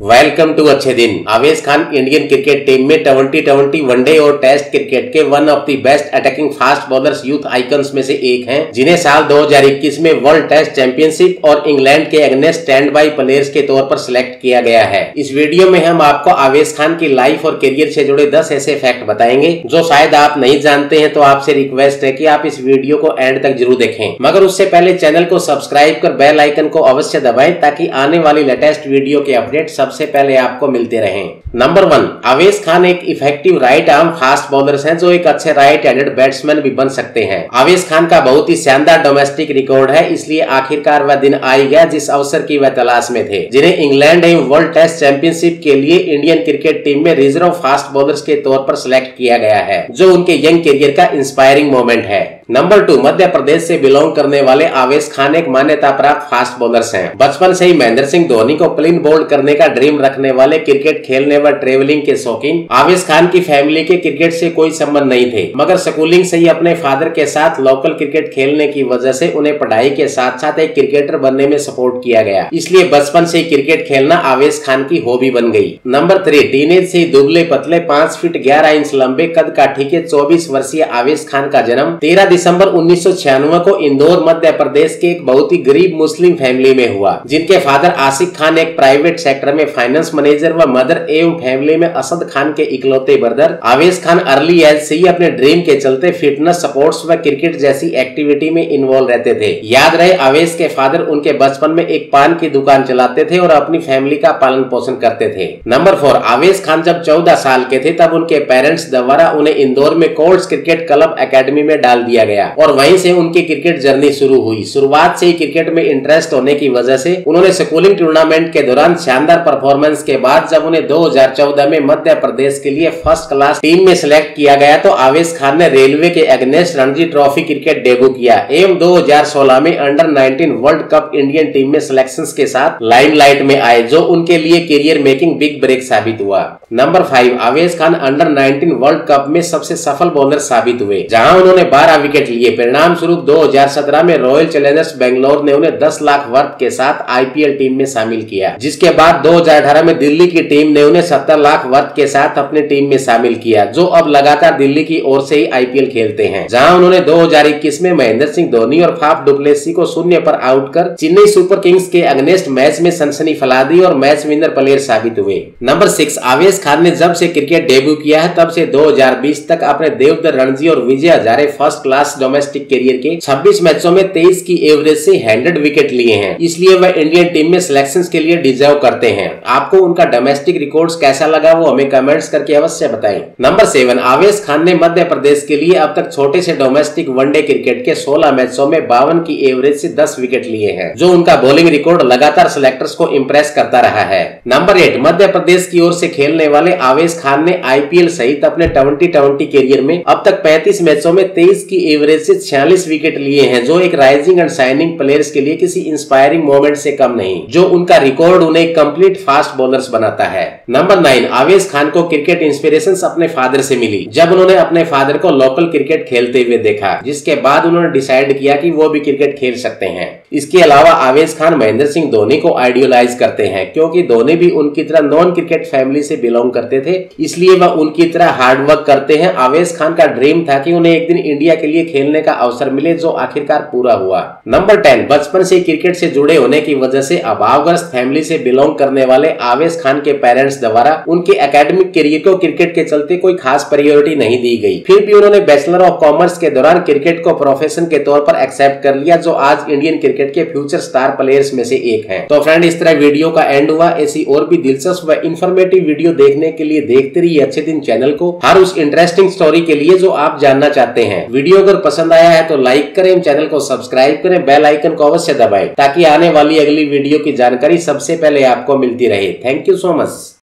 Welcome to अच्छे दिन। Avesh Khan, Indian cricket team में ट्वेंटी ट्वेंटी वनडे और टेस्ट क्रिकेट के one of the best attacking fast bowlers youth icons में से एक हैं, जिन्हें साल 2021 में वर्ल्ड टेस्ट चैंपियनशिप और इंग्लैंड के अगेंस्ट स्टैंड बाई प्लेयर्स के तौर पर सिलेक्ट किया गया है। इस वीडियो में हम आपको आवेश खान की लाइफ और करियर से जुड़े दस ऐसे फैक्ट बताएँगे, जो शायद आप नहीं जानते हैं तो आपसे रिक्वेस्ट है की आप इस वीडियो को एंड तक ज़रूर देखें। मगर उससे पहले चैनल को सब्सक्राइब कर बेल आइकन को अवश्य दबाए, ताकि आने वाली लेटेस्ट वीडियो के अपडेट सब सबसे पहले आपको मिलते रहे। नंबर वन आवेश खान एक effective right arm fast bowler हैं, जो एक अच्छे राइट हैंडेड बैट्समैन भी बन सकते हैं। आवेश खान का बहुत ही शानदार डोमेस्टिक रिकॉर्ड है, इसलिए आखिरकार वह दिन आई गया जिस अवसर की वह तलाश में थे। जिन्हें इंग्लैंड एवं वर्ल्ड टेस्ट चैंपियनशिप के लिए इंडियन क्रिकेट टीम में रिज़र्व फास्ट बॉलर के तौर पर सिलेक्ट किया गया है, जो उनके यंग करियर का इंस्पायरिंग मोमेंट है। नंबर टू मध्य प्रदेश से बिलोंग करने वाले आवेश खान एक मान्यता प्राप्त फास्ट बॉलर्स हैं। बचपन से ही महेंद्र सिंह धोनी को क्लीन बोल्ड करने का ड्रीम रखने वाले क्रिकेट खेलने व ट्रेवलिंग के शौकीन आवेश खान की फैमिली के क्रिकेट से कोई संबंध नहीं थे। मगर स्कूलिंग से ही अपने फादर के साथ लोकल क्रिकेट खेलने की वजह से उन्हें पढ़ाई के साथ साथ एक क्रिकेटर बनने में सपोर्ट किया गया। इसलिए बचपन से क्रिकेट खेलना आवेश खान की हॉबी बन गई। नंबर थ्री टीनेज से दुबले पतले पाँच फीट ग्यारह इंच लंबे कद काठी के चौबीस वर्षीय आवेश खान का जन्म तेरह दिसंबर उन्नीस सौ छियानवे को इंदौर, मध्य प्रदेश के एक बहुत ही गरीब मुस्लिम फैमिली में हुआ, जिनके फादर आसिफ खान एक प्राइवेट सेक्टर में फाइनेंस मैनेजर व मदर एवं फैमिली में असद खान के इकलौते ब्रदर आवेश खान अर्ली एज से ही अपने ड्रीम के चलते फिटनेस स्पोर्ट्स व क्रिकेट जैसी एक्टिविटी में इन्वॉल्व रहते थे। याद रहे, आवेश के फादर उनके बचपन में एक पान की दुकान चलाते थे और अपनी फैमिली का पालन पोषण करते थे। नंबर फोर आवेश खान जब चौदह साल के थे, तब उनके पेरेंट्स द्वारा उन्हें इंदौर में कोल्ड क्रिकेट क्लब अकेडमी में डाल दिया गया। और वहीं से उनकी क्रिकेट जर्नी शुरू हुई। शुरुआत से ही क्रिकेट में इंटरेस्ट होने की वजह से उन्होंने स्कूलिंग टूर्नामेंट के दौरान शानदार परफॉर्मेंस के बाद जब उन्हें 2014 में मध्य प्रदेश के लिए फ़र्स्ट क्लास टीम में सिलेक्ट किया गया तो आवेश खान ने रेलवे के against Ranji trophy cricket debut किया। एवं 2016 में under 19 world cup Indian team में सिलेक्शन के साथ लाइमलाइट में आए, जो उनके लिए करियर मेकिंग बिग ब्रेक साबित हुआ। नंबर फाइव आवेश खान अंडर 19 वर्ल्ड कप में सबसे सफल बॉलर साबित हुए, जहाँ उन्होंने 12 विकेट लिए। परिणाम स्वरूप 2017 में रॉयल चैलेंजर्स बेंगलोर ने उन्हें 10 लाख वर्थ के साथ आईपीएल टीम में शामिल किया। जिसके बाद 2018 में दिल्ली की टीम ने उन्हें 70 लाख वर्थ के साथ अपनी टीम में शामिल किया, जो अब लगातार दिल्ली की ओर से ही आईपीएल खेलते हैं। जहाँ उन्होंने 2021 में महेंद्र सिंह धोनी और फाफ डुप्लेसी को शून्य पर आउट कर चेन्नई सुपर किंग्स के अगेंस्ट मैच में सनसनी फैला दी और मैच विनर प्लेयर साबित हुए। नंबर सिक्स आवेश खान ने जब से क्रिकेट डेब्यू किया है, तब से 2020 तक अपने देवदर रणजी और Vijay Hazare first class domestic career के 26 मैचों में 23 की एवरेज से 100 विकेट लिए हैं। इसलिए वह इंडियन टीम में सिलेक्शन के लिए डिजर्व करते हैं। आपको उनका डोमेस्टिक रिकॉर्ड कैसा लगा, वो हमें कमेंट्स करके अवश्य बताए। नंबर सेवन आवेश खान ने मध्य प्रदेश के लिए अब तक छोटे से डोमेस्टिक वनडे क्रिकेट के सोलह मैचों में बावन की एवरेज ऐसी दस विकेट लिए हैं, जो उनका बॉलिंग रिकॉर्ड लगातार सिलेक्टर्स को इम्प्रेस करता रहा है। नंबर एट मध्य प्रदेश की ओर से खेलने वाले आवेश खान ने आईपीएल सहित अपने ट्वेंटी ट्वेंटी करियर में अब तक 35 मैचों में 23 की एवरेज से 46 विकेट लिए हैं, जो एक राइजिंग एंड साइनिंग प्लेयर्स के लिए किसी इंस्पायरिंग मोमेंट से कम नहीं, जो उनका रिकॉर्ड उन्हें कंप्लीट फास्ट बॉलर्स बनाता है। नंबर नाइन आवेश खान को क्रिकेट इंस्पिरेशन अपने फादर से मिली, जब उन्होंने अपने फादर को लोकल क्रिकेट खेलते हुए देखा, जिसके बाद उन्होंने डिसाइड किया कि वो भी क्रिकेट खेल सकते हैं। इसके अलावा आवेश खान महेंद्र सिंह धोनी को आइडियोलाइज करते हैं, क्योंकि धोनी भी उनकी तरह नॉन क्रिकेट फैमिली से बिलोंग करते थे। इसलिए वह उनकी तरह हार्ड वर्क करते हैं। आवेश खान का ड्रीम था कि उन्हें एक दिन इंडिया के लिए खेलने का अवसर मिले, जो आखिरकार पूरा हुआ। नंबर टेन बचपन से क्रिकेट से जुड़े होने की वजह से अभावग्रस्त फैमिली से बिलोंग करने वाले आवेश खान के पेरेंट्स द्वारा उनके एकेडमिक करियर को क्रिकेट के चलते कोई खास प्रायोरिटी नहीं दी गई। फिर भी उन्होंने बैचलर ऑफ़ कॉमर्स के दौरान क्रिकेट को प्रोफेशन के तौर पर एक्सेप्ट कर लिया, जो आज इंडियन क्रिकेट के फ्यूचर स्टार प्लेयर्स में से एक है। तो फ्रेंड इस तरह वीडियो का एंड हुआ। ऐसी और भी दिलचस्प व इन्फॉर्मेटिव वीडियो देखने के लिए देखते रहिए अच्छे दिन चैनल को। हर उस इंटरेस्टिंग स्टोरी के लिए जो आप जानना चाहते हैं। वीडियो अगर पसंद आया है तो लाइक करें, चैनल को सब्सक्राइब करें बेल आइकन को अवश्य दबाएँ, ताकि आने वाली अगली वीडियो की जानकारी सबसे पहले आपको मिलती रहे। Thank you so much